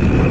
Thank you.